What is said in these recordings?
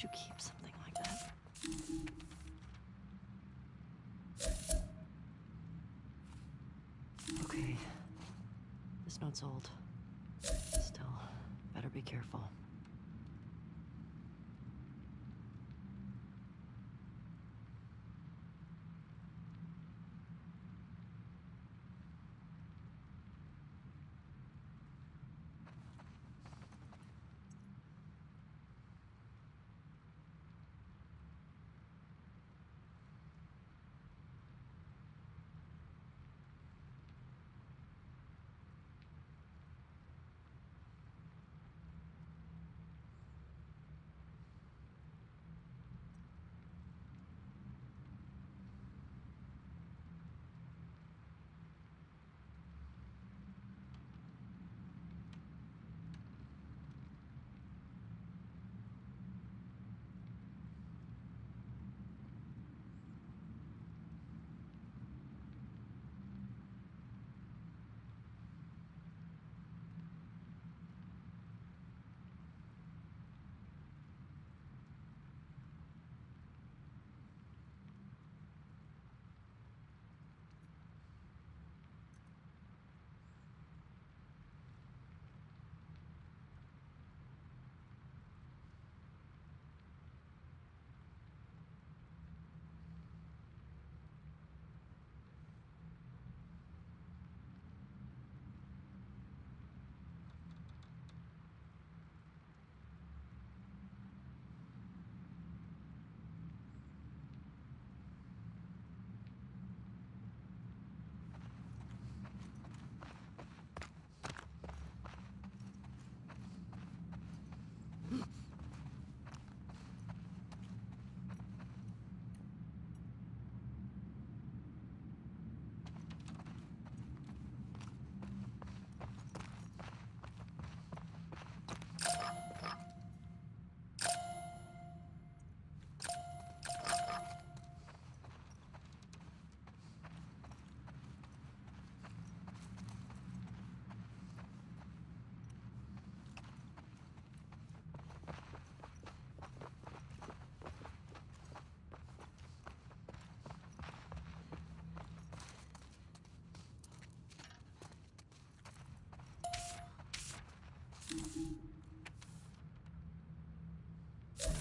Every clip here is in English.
you keep something like that? Okay. This note's old. Still, better be careful.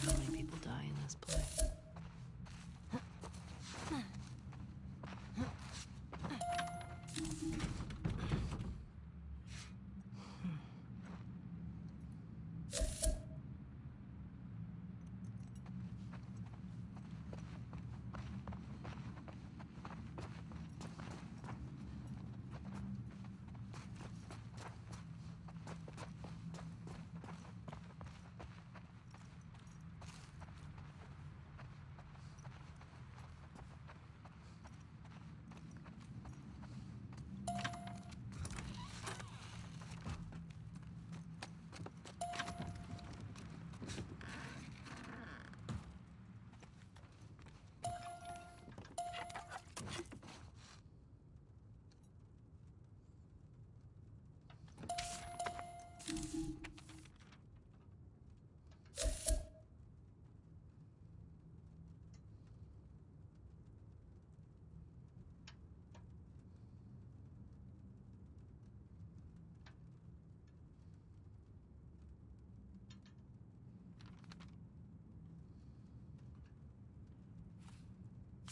Many people die in this place?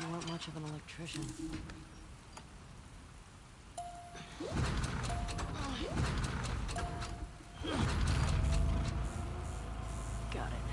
You weren't much of an electrician. Got it.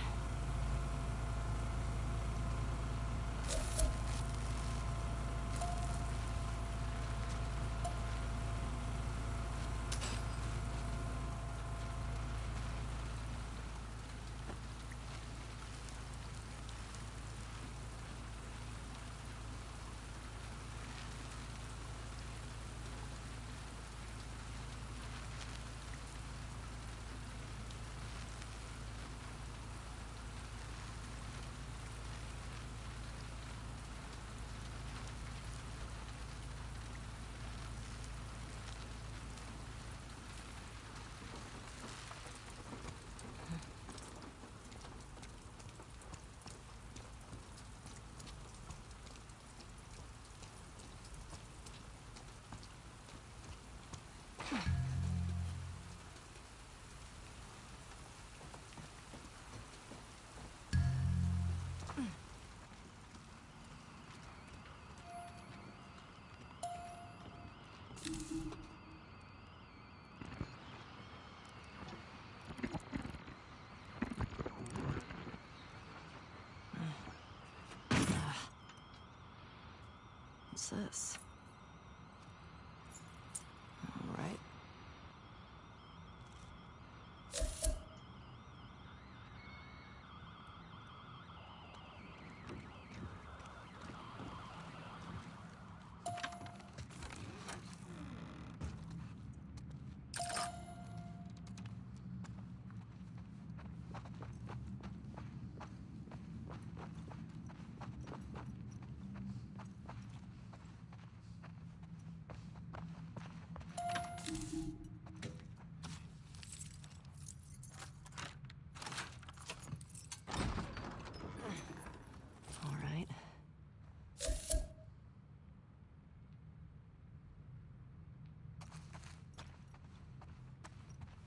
What's this? All right. All right.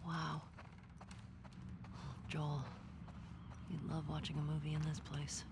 Wow. Joel, you'd love watching a movie in this place.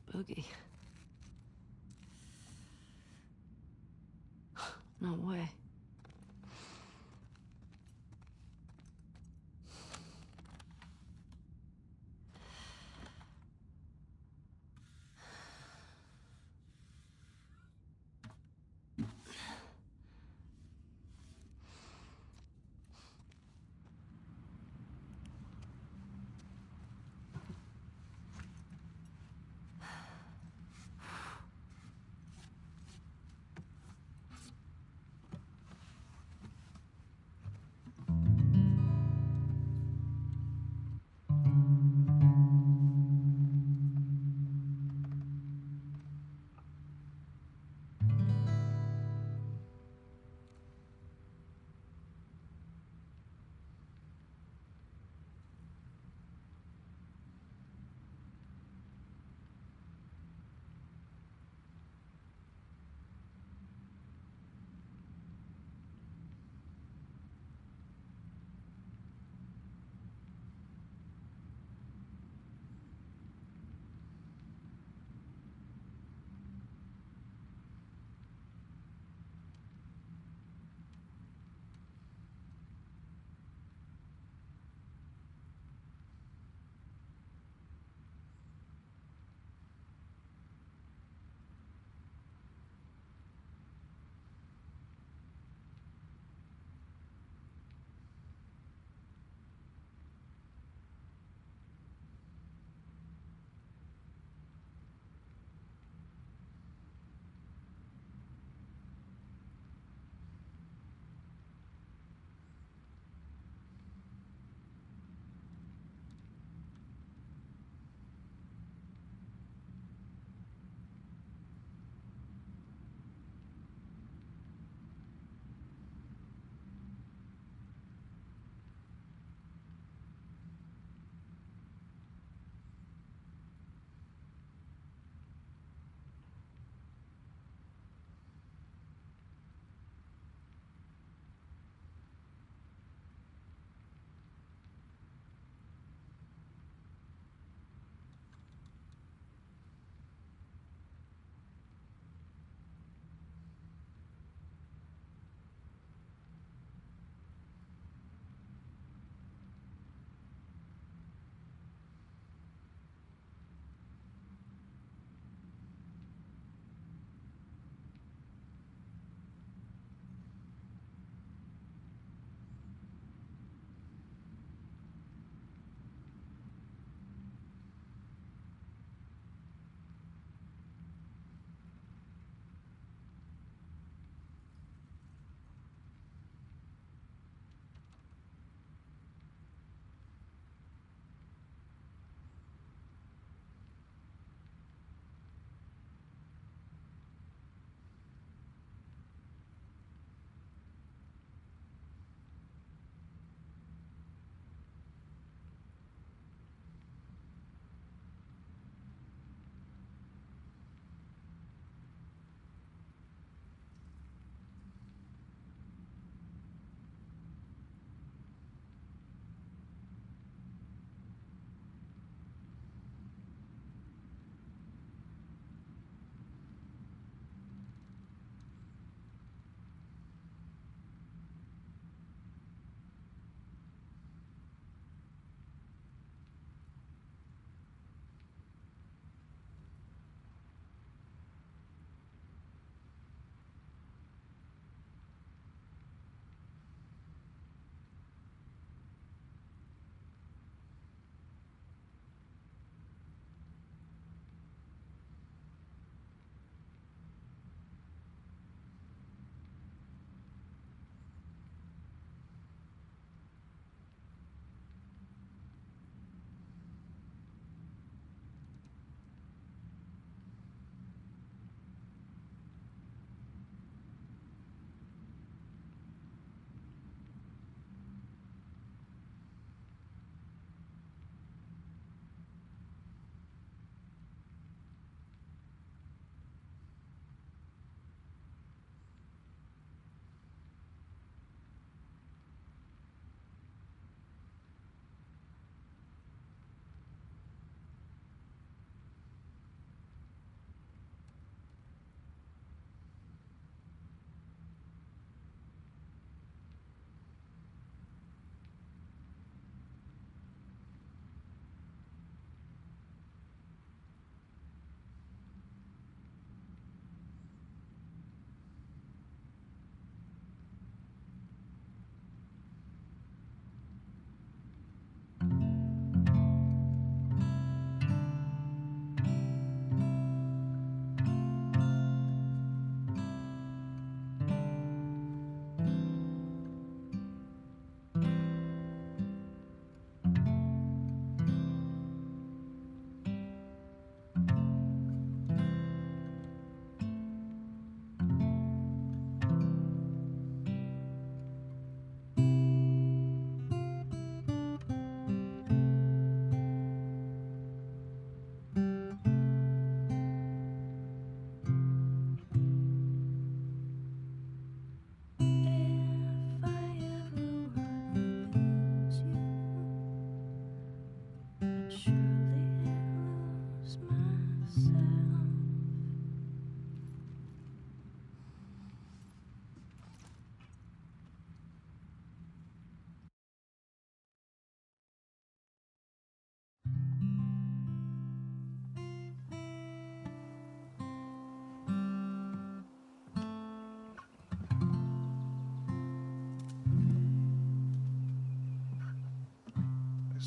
Boogie. No way.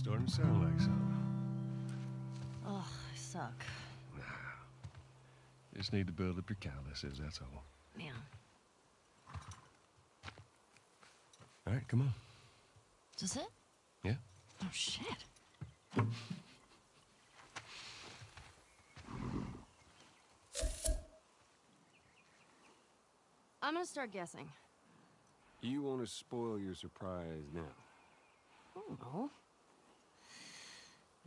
Starting to sound like something. Oh, I suck. Nah. Just need to build up your calluses, that's all. Man. All right, come on. Is it? Yeah? Oh, shit. I'm gonna start guessing. You want to spoil your surprise now? I don't know.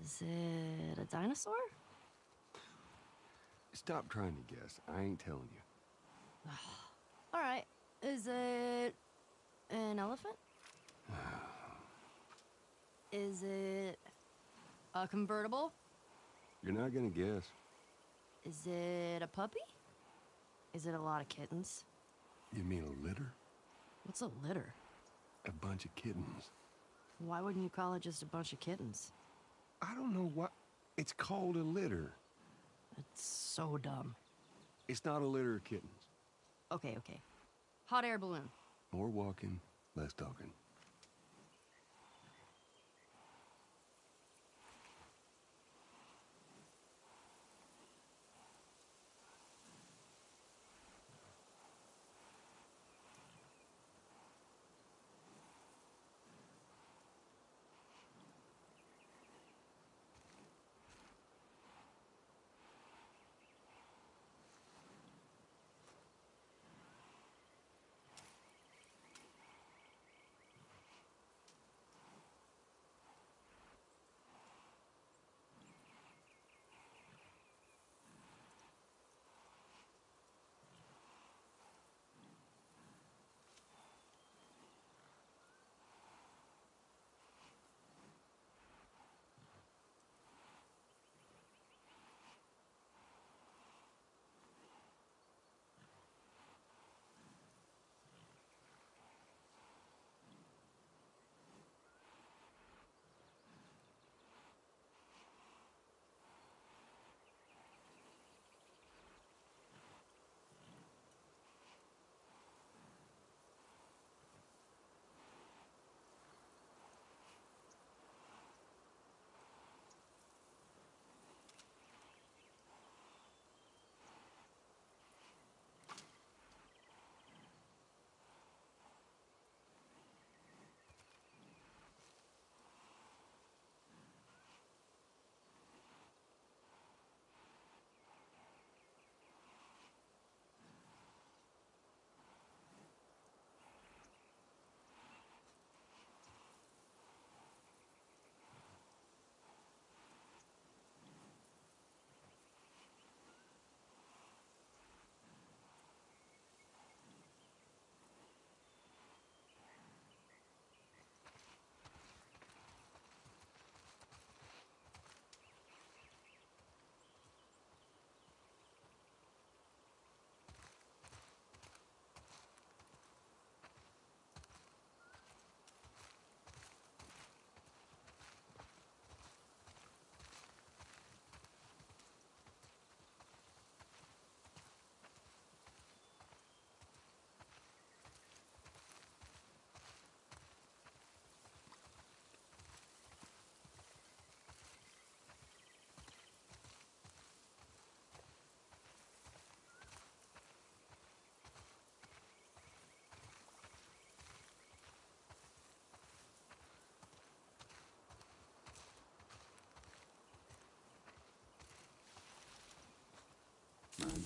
Is it a dinosaur? Stop trying to guess. I ain't telling you. All right. Is it an elephant? Is it a convertible? You're not gonna guess. Is it a puppy? Is it a lot of kittens? You mean a litter? What's a litter? A bunch of kittens. Why wouldn't you call it just a bunch of kittens? I don't know what. It's called a litter. It's so dumb. It's not a litter of kittens. Okay, okay. Hot air balloon. More walking, less talking.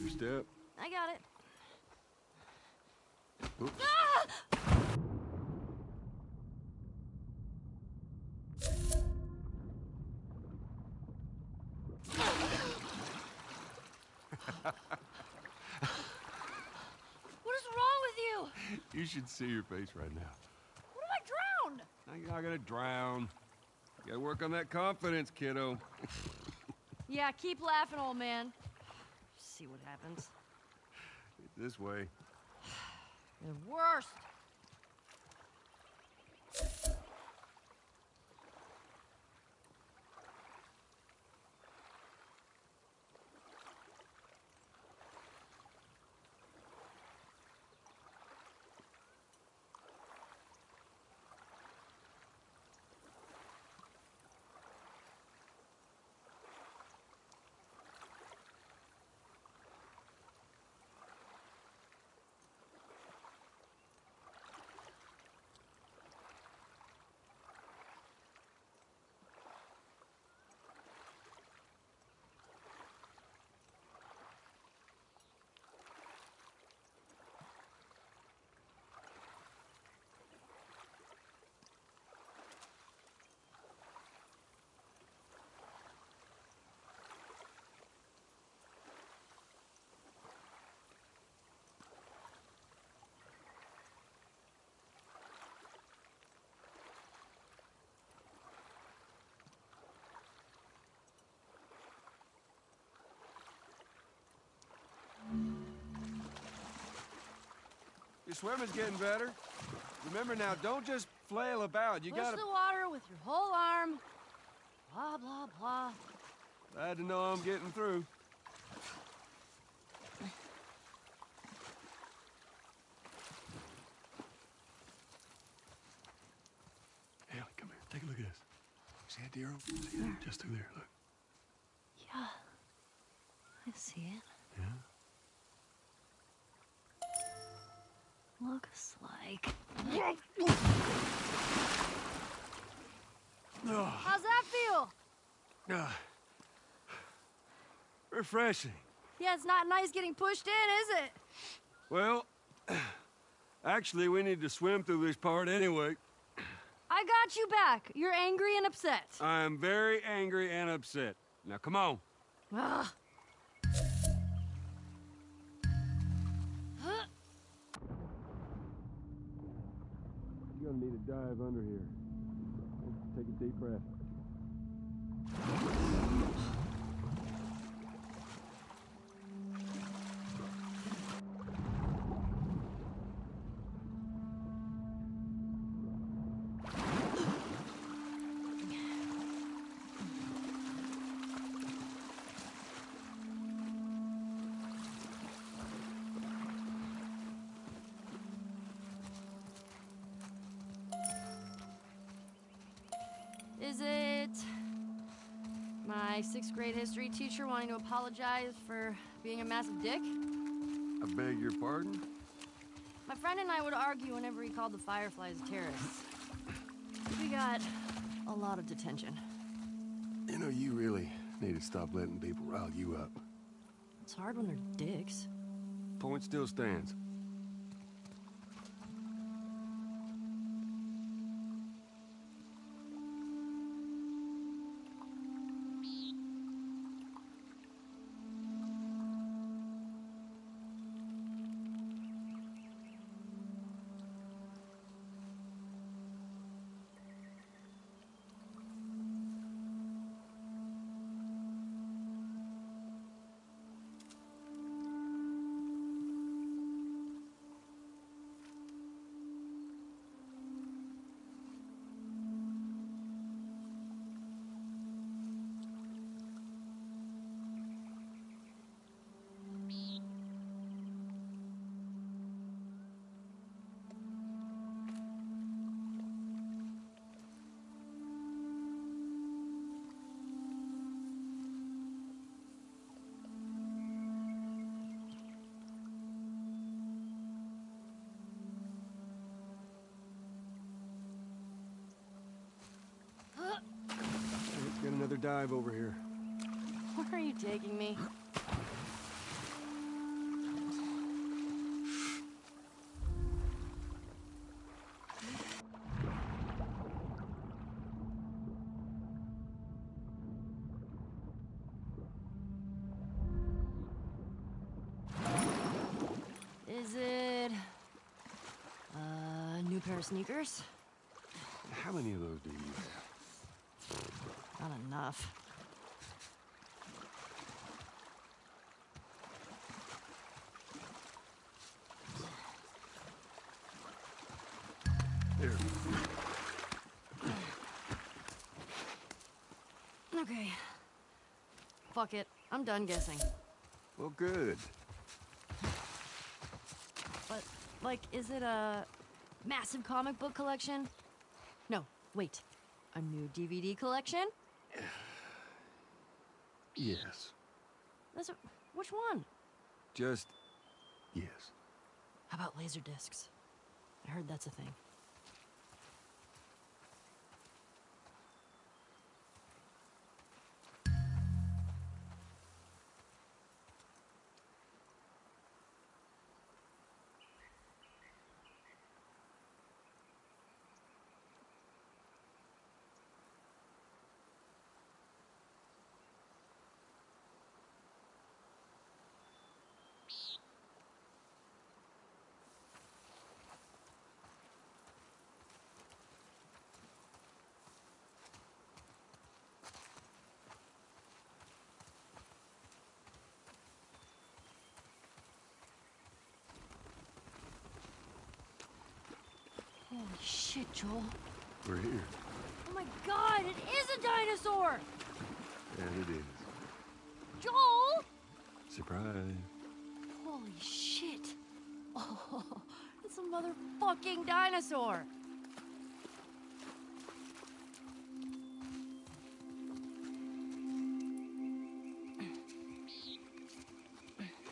Your step. I got it. Oops. What is wrong with you? You should see your face right now. What if I drown? Now you're not gonna drown. You gotta work on that confidence, kiddo. Yeah, keep laughing, old man. See what happens. This way. The worst. Your swimming's getting better. Remember now, don't just flail about. You Push gotta. the water with your whole arm. Blah, blah, blah. Glad to know I'm getting through. Ellie, come here. Take a look at this. See that deer? See it? Just through there. Look. Yeah. I see it. Refreshing. Yeah, it's not nice getting pushed in, is it? Well, actually, we need to swim through this part anyway. I got you back. You're angry and upset. I'm very angry and upset. Now, come on. Ugh. You're gonna need to dive under here. Take a deep breath. My sixth grade history teacher wanting to apologize for being a massive dick? I beg your pardon? My friend and I would argue whenever he called the Fireflies terrorists. We got a lot of detention. You know, you really need to stop letting people rile you up. It's hard when they're dicks. Point still stands. Another dive over here. Where are you taking me? Is it a new pair of sneakers? How many of those do you have? Not enough. There. Okay. Fuck it. I'm done guessing. Well, good. But, like, is it a massive comic book collection? No, wait. A new DVD collection? Yes. That's a, which one? Just Yes. How about laser discs? I heard that's a thing. Shit, Joel. We're here. Oh my god, it is a dinosaur! And it is. Joel! Surprise. Holy shit. Oh, it's a motherfucking dinosaur.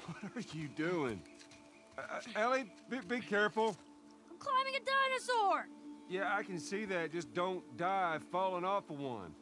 What are you doing? Uh, uh, Ellie, be, be careful. I'm climbing a dinosaur! Yeah, I can see that. Just don't die falling off of one.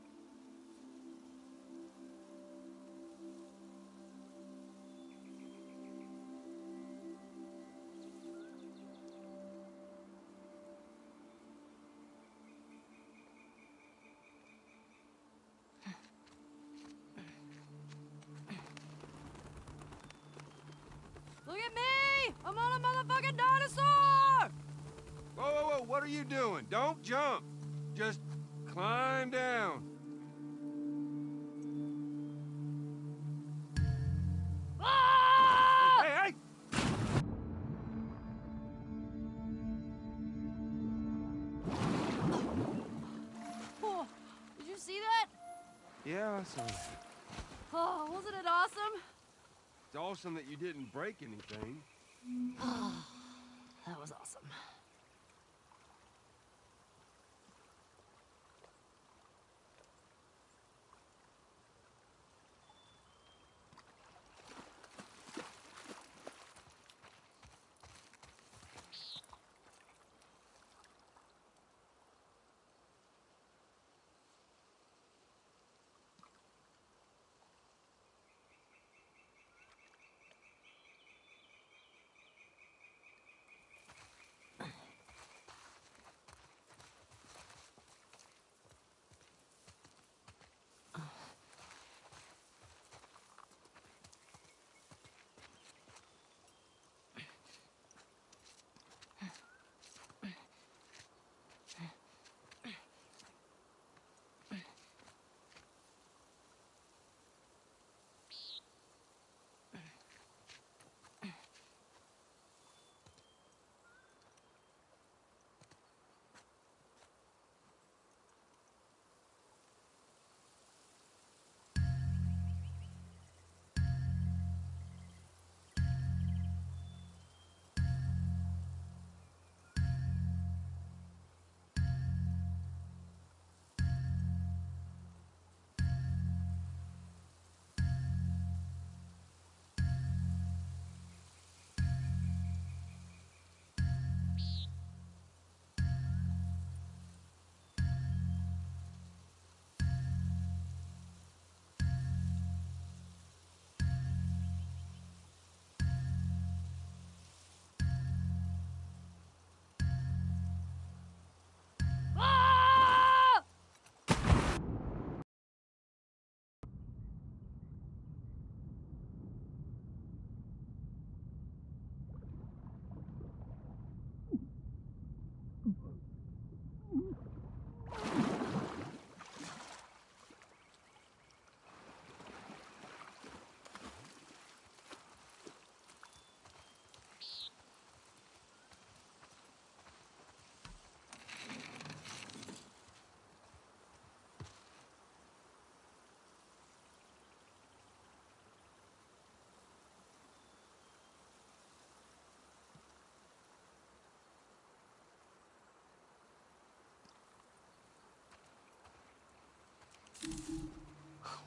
Look at me! I'm on a motherfucking dinosaur! What are you doing? Don't jump. Just climb down. Ah! Hey, hey! Oh, did you see that? Yeah, so it's Oh, wasn't it awesome? awesome that you didn't break anything. Oh, That was awesome.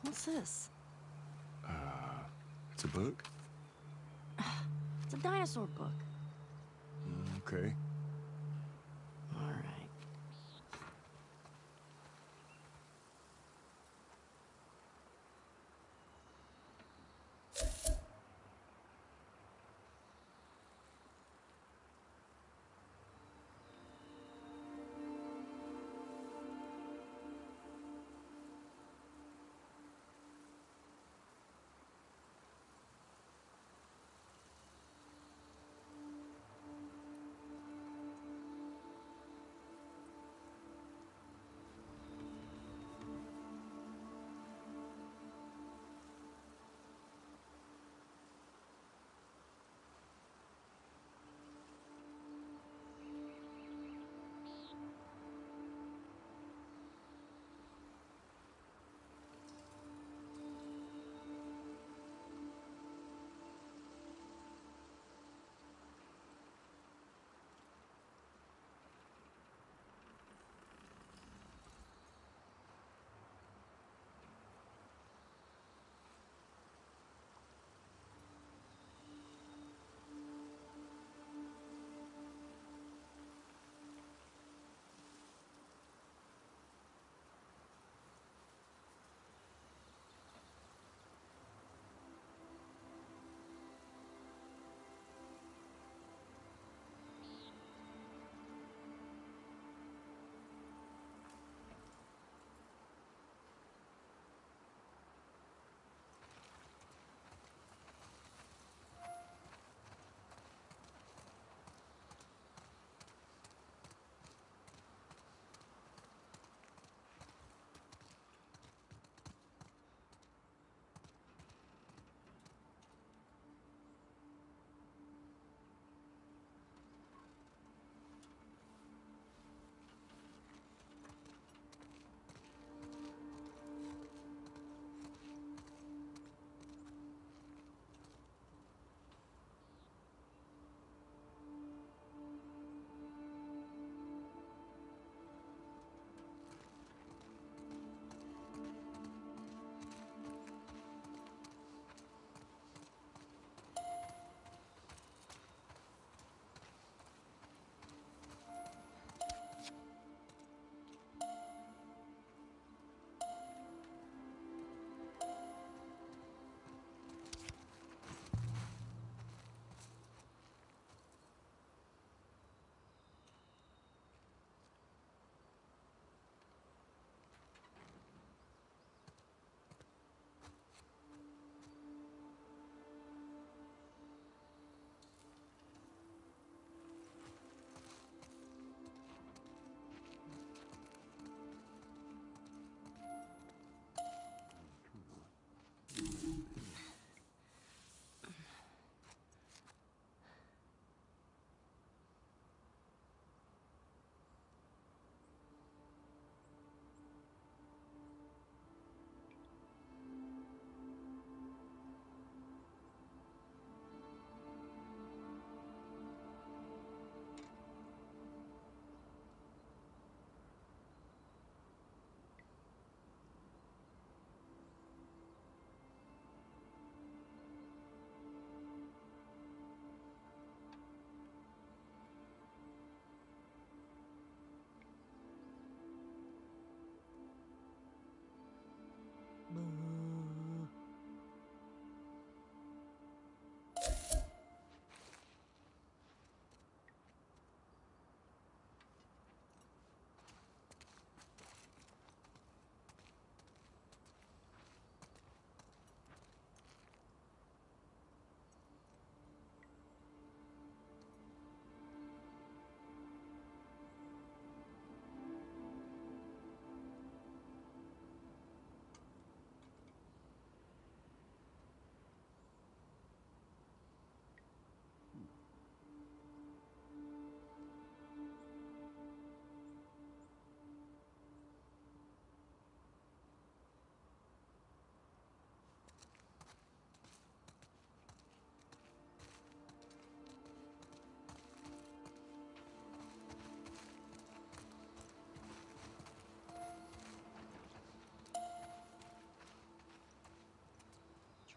What's this? Uh, it's a book? It's a dinosaur book. Mm, okay.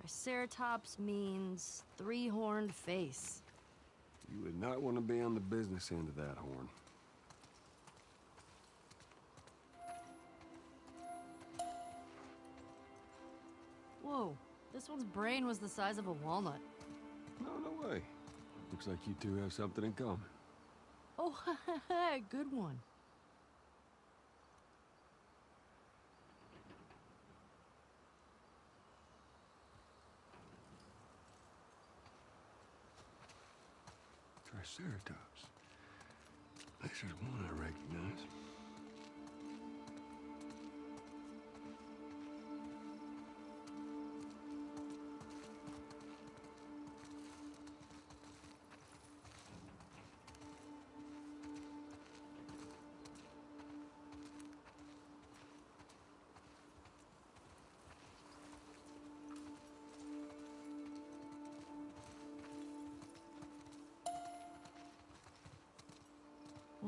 Triceratops means three horned face. You would not want to be on the business end of that horn. Whoa, this one's brain was the size of a walnut. No, no way. Looks like you two have something in common. Oh, good one. Triceratops. There's one I recognize.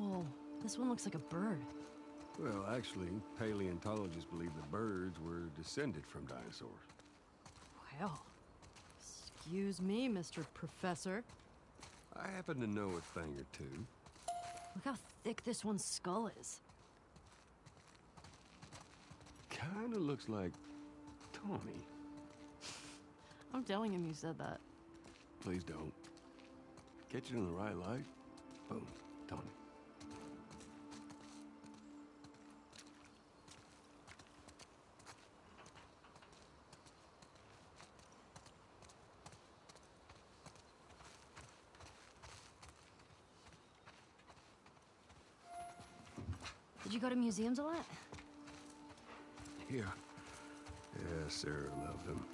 Whoa, this one looks like a bird. Well, actually, paleontologists believe the birds were descended from dinosaurs. Well, excuse me, Mr. Professor. I happen to know a thing or two. Look how thick this one's skull is. Kinda looks like Tommy. I'm telling him you said that. Please don't. Catch it in the right light. Boom, Tommy. You go to museums a lot? Yeah. Yeah, Sarah loved them.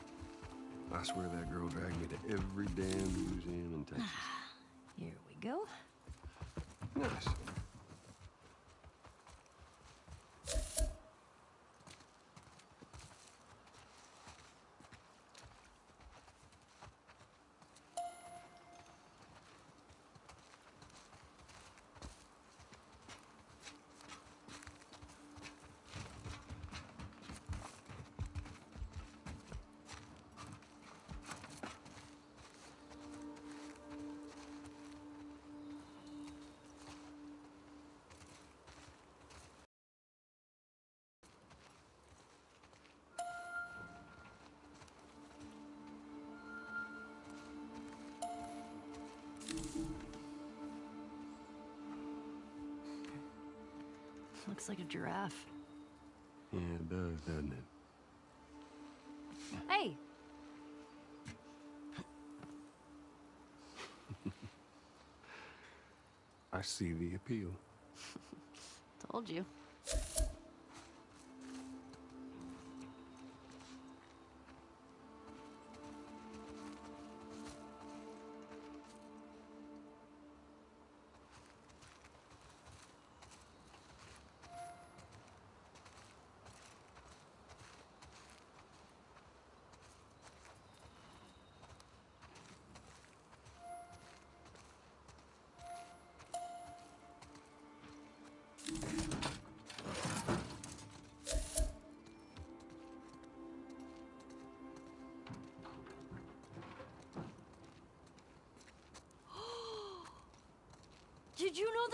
I swear that girl dragged me to every damn museum in Texas. Here we go. Nice. Looks like a giraffe. Yeah, it does, doesn't it? Hey! I see the appeal. Told you.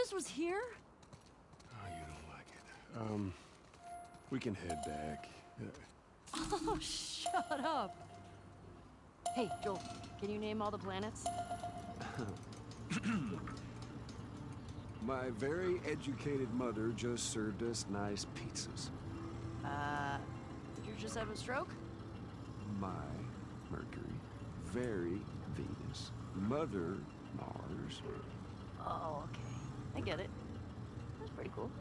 Did you know this was here? Oh, you don't like it. Um, we can head back. Oh, shut up. Hey, Joel, can you name all the planets? my very educated mother just served us nice pizzas. Uh, did you just have a stroke? My Mercury, very Venus, mother Mars. Oh, okay. I get it. That's pretty cool.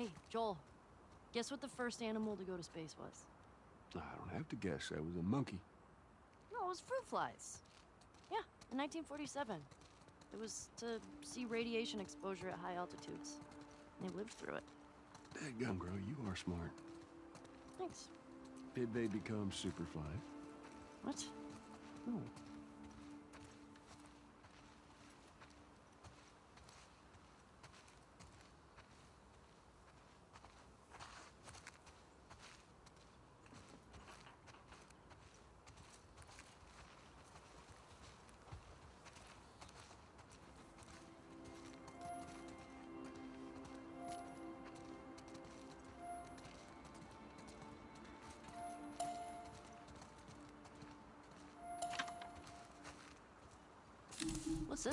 Hey, Joel. Guess what the first animal to go to space was? I don't have to guess. That was a monkey. No, it was fruit flies. Yeah, in 1947. It was to see radiation exposure at high altitudes. They lived through it. Dadgum, girl, you are smart. Thanks. Did they become super superfly? What? No.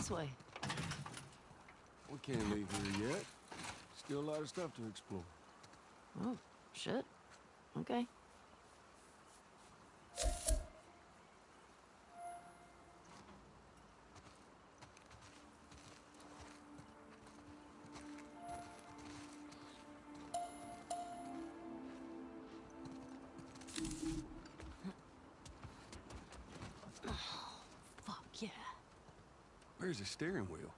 This way? We can't leave here yet. Still a lot of stuff to explore. Oh, shit. Okay. The steering wheel?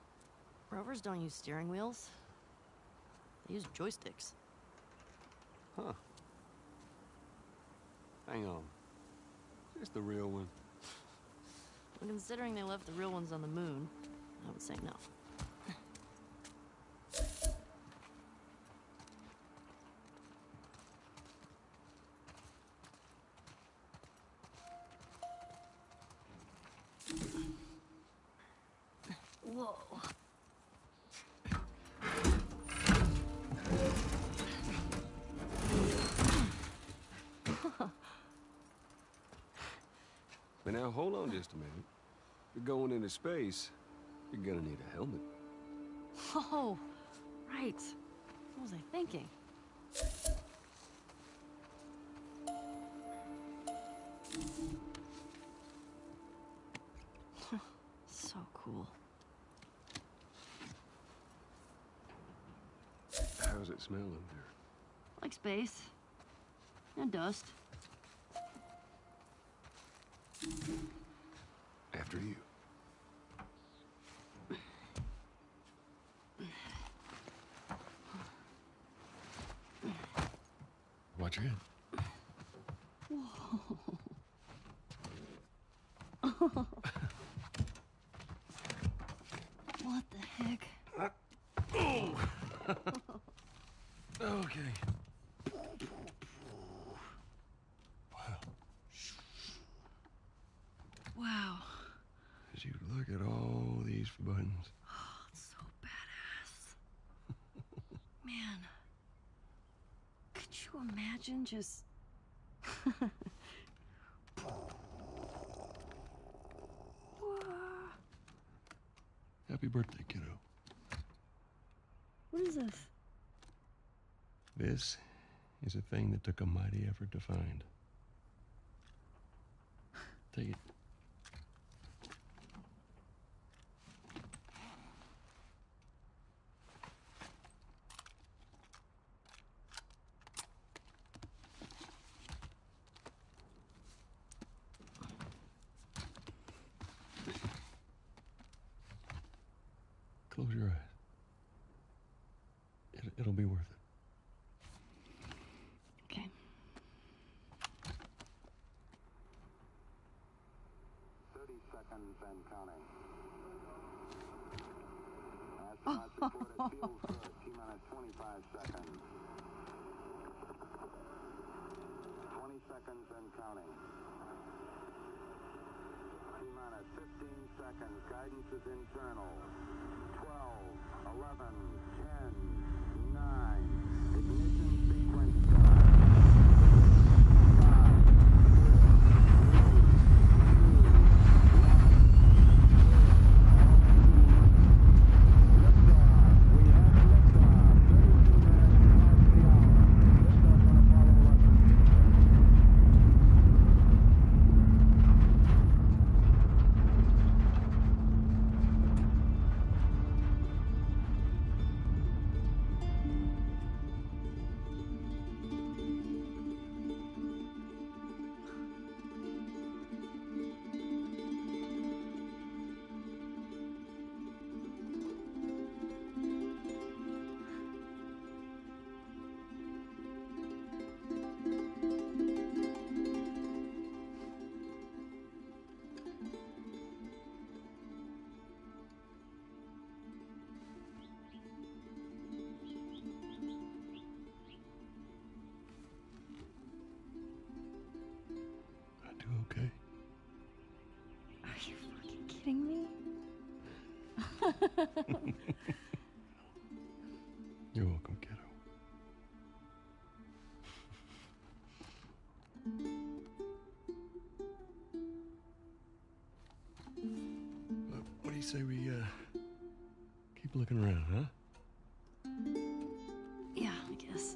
Rovers don't use steering wheels. They use joysticks. Huh. Hang on. Is this the real one? Well, considering they left the real ones on the moon, I would say no. Now, hold on just a minute. You're going into space. You're gonna need a helmet. Oh, right. What was I thinking? so cool. How's it smell in there? Like space. And dust. After you. Watch your head. What the heck? Okay. Wow. As you look at all these buttons. It's so badass. Man. Could you imagine just. Happy birthday, kiddo. What is this? This is a thing that took a mighty effort to find. Take it. You're welcome, kiddo. What do you say we uh, keep looking around, huh? Yeah, I guess.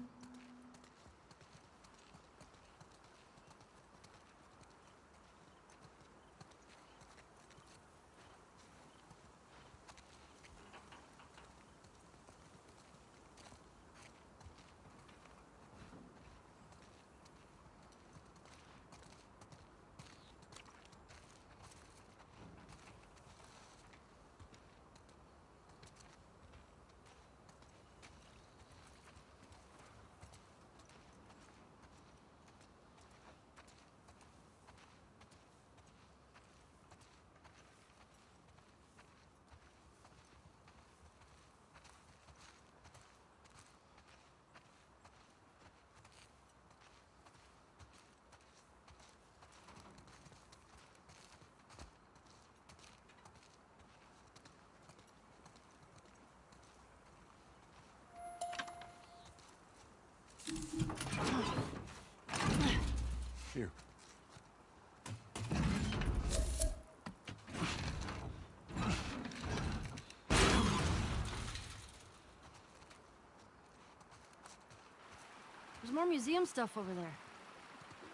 There's more museum stuff over there.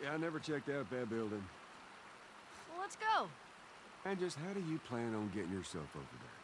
Yeah, I never checked out that building. Well, let's go. And just how do you plan on getting yourself over there?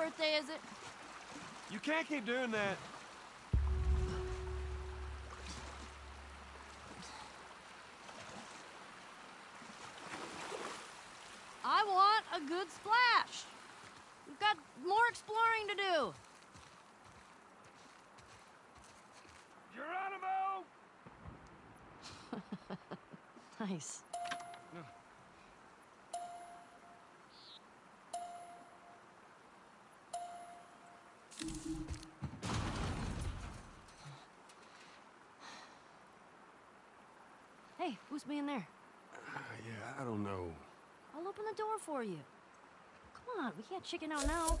Birthday is it? You can't keep doing that. I want a good splash. We've got more exploring to do. Geronimo! Nice. Hey, who's being there? Uh, yeah, I don't know. I'll open the door for you. Come on, we can't chicken out now.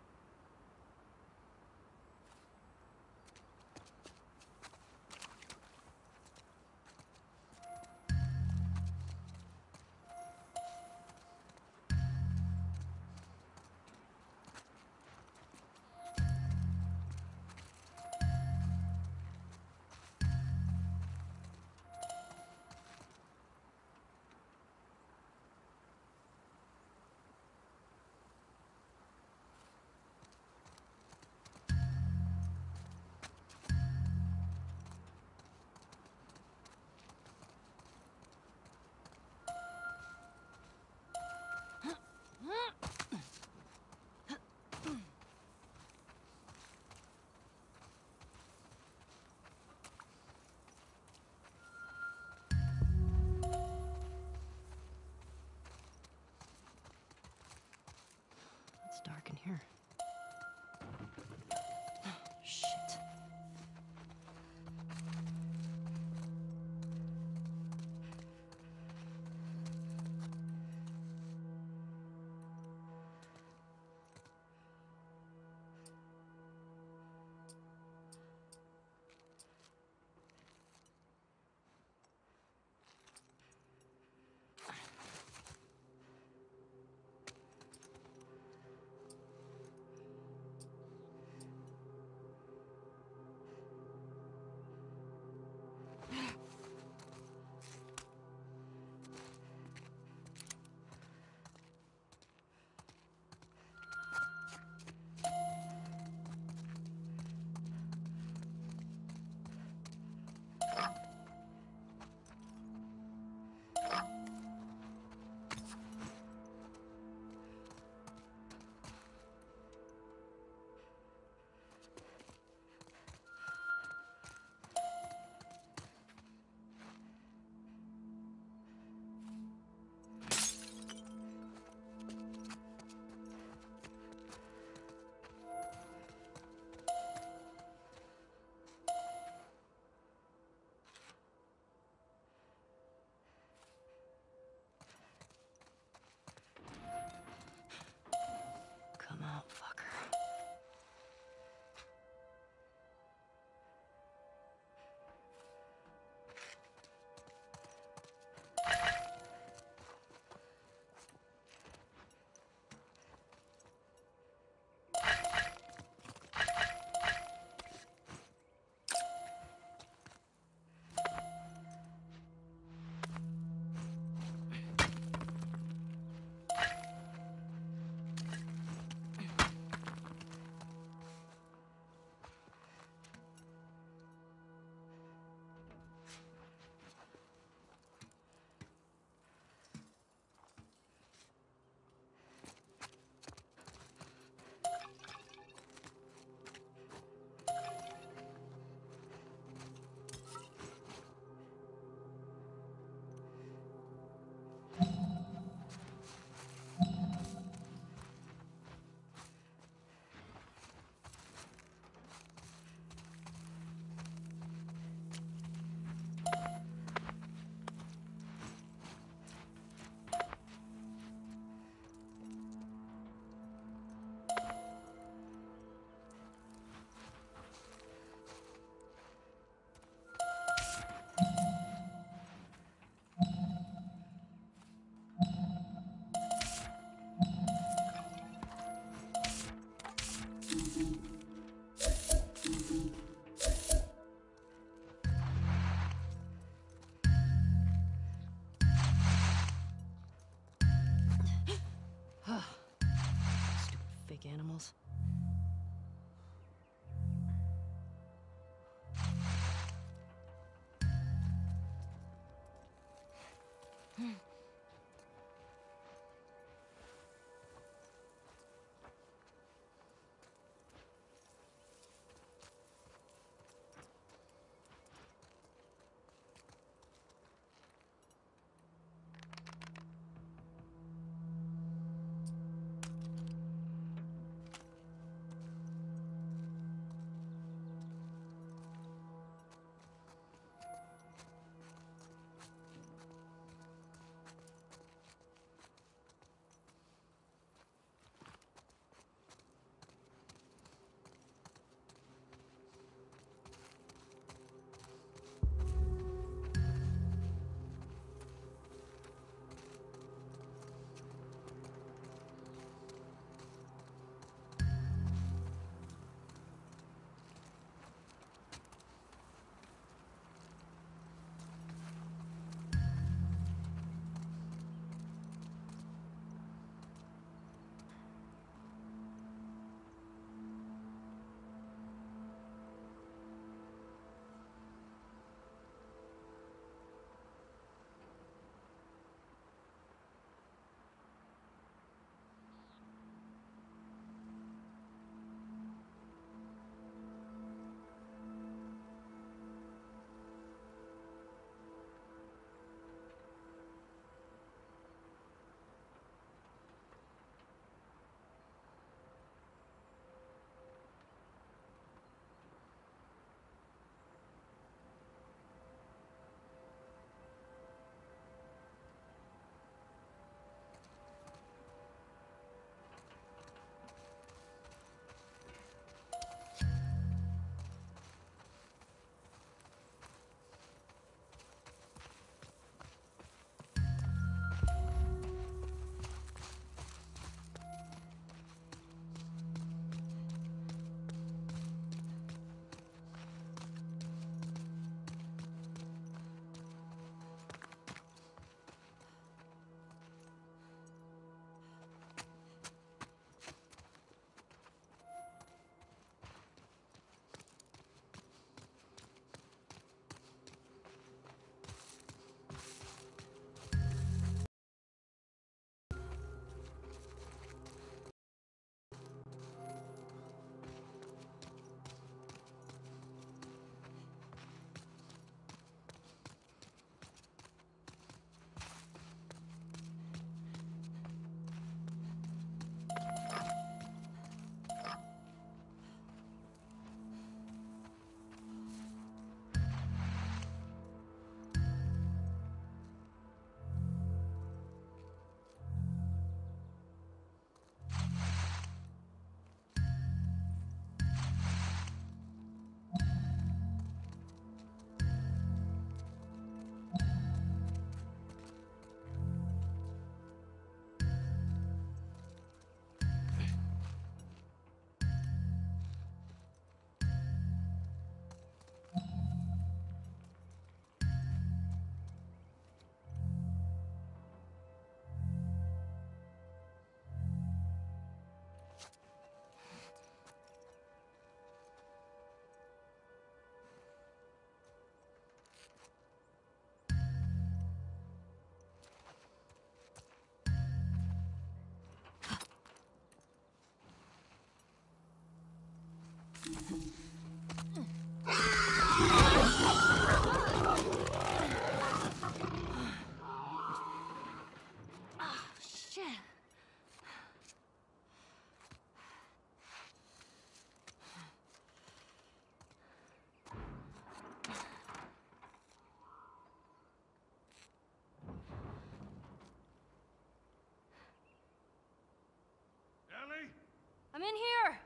I'm in here.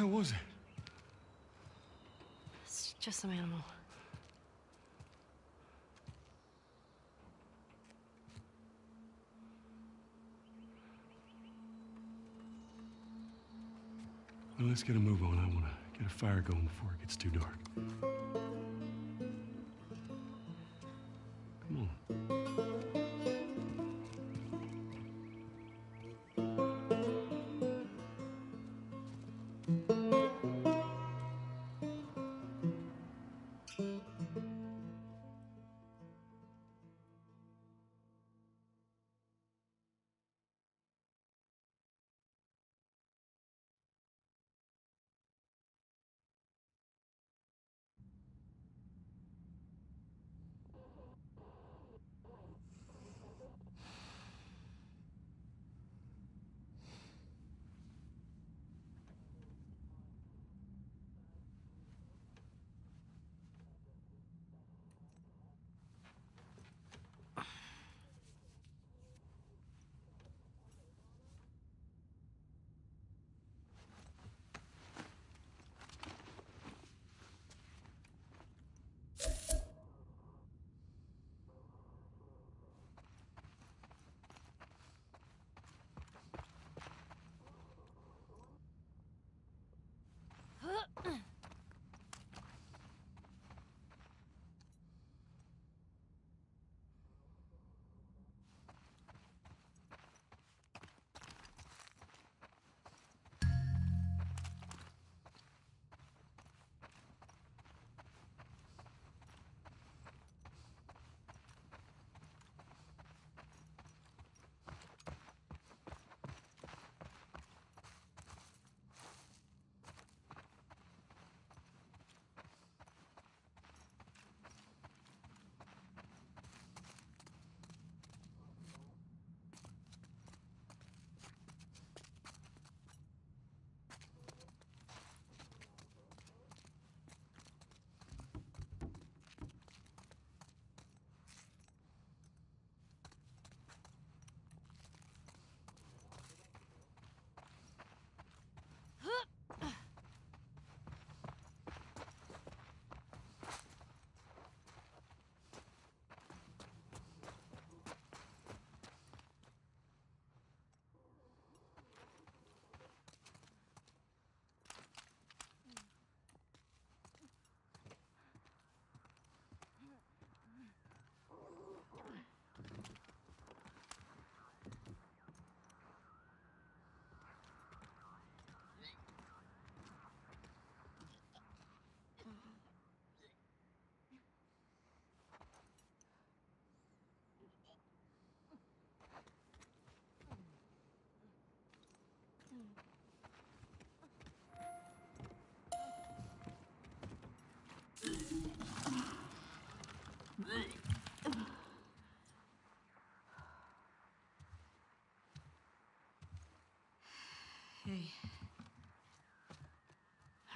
Hell was it? It's just some animal. Well, let's get a move on. I want to get a fire going before it gets too dark.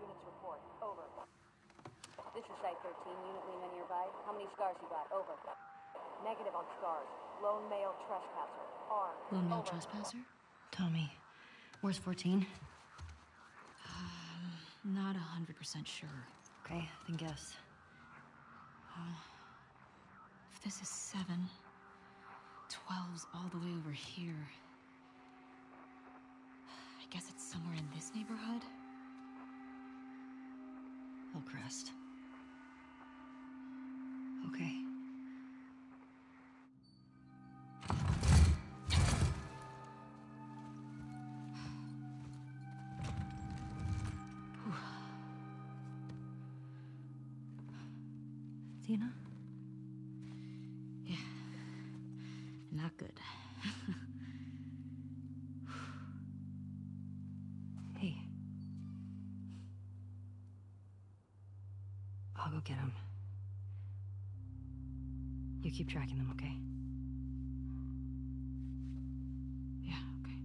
Units report. Over. This is Site 13. Unit Lima nearby. How many scars you got? Over. Negative on scars. Lone male trespasser. Armed. Lone male Over. trespasser? Tommy, where's 14? Um, not a hundred percent sure. Okay, then guess. Uh, if this is seven, 12's all the way over here. I guess it's somewhere in this neighborhood. Hillcrest. Okay. I'll go get him. You keep tracking them, okay? Yeah, okay.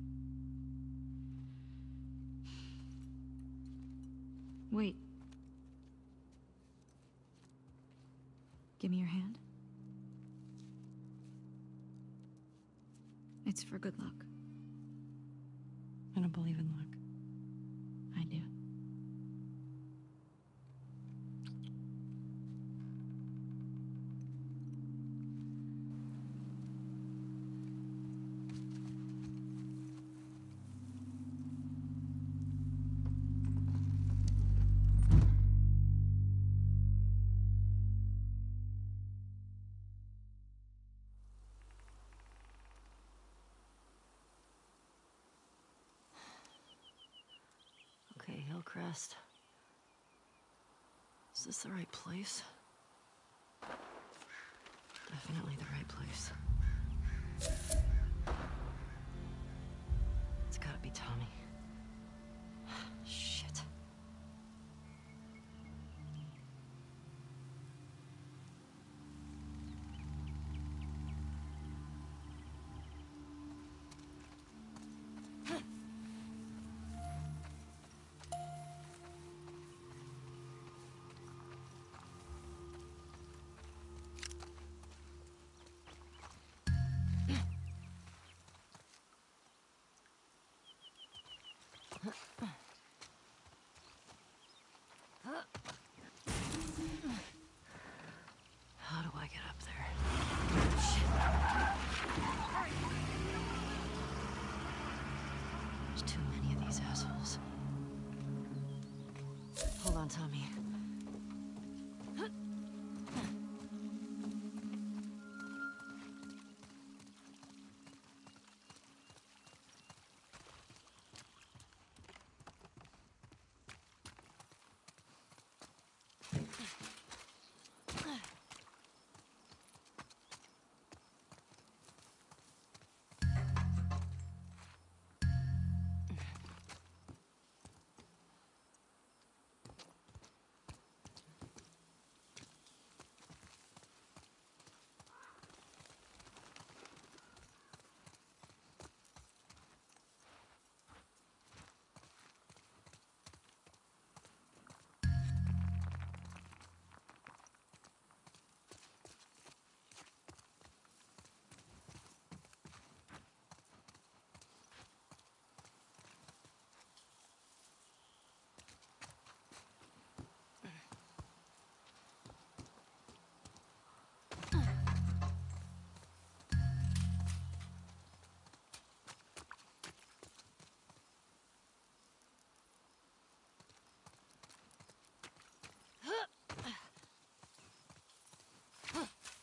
Wait. Give me your hand. It's for good luck. This the right place? on, Tommy.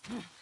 Hmph.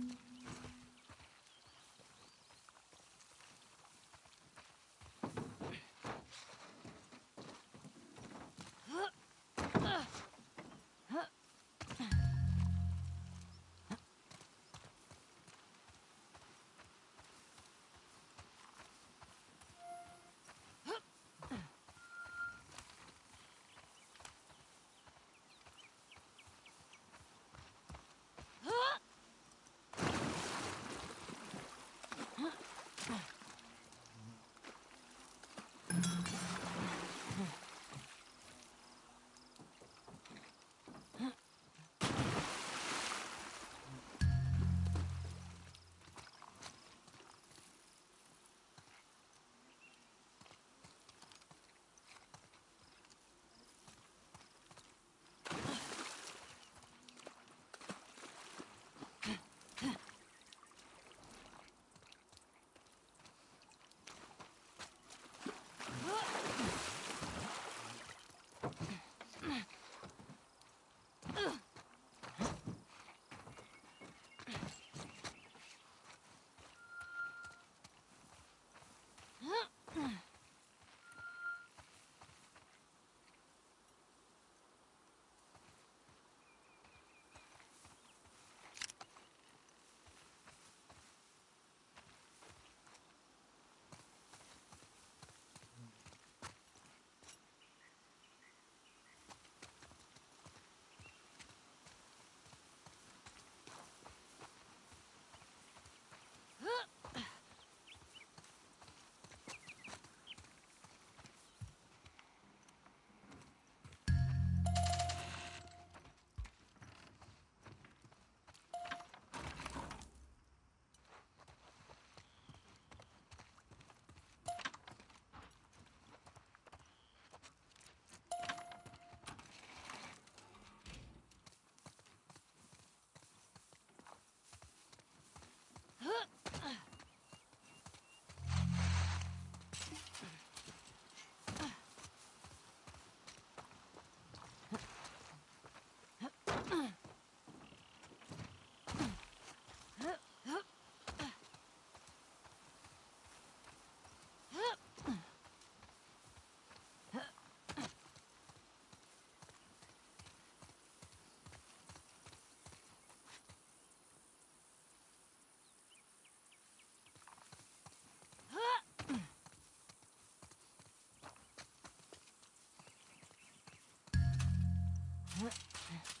Mm-hmm.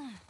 Huh.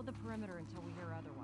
Hold the perimeter until we hear otherwise.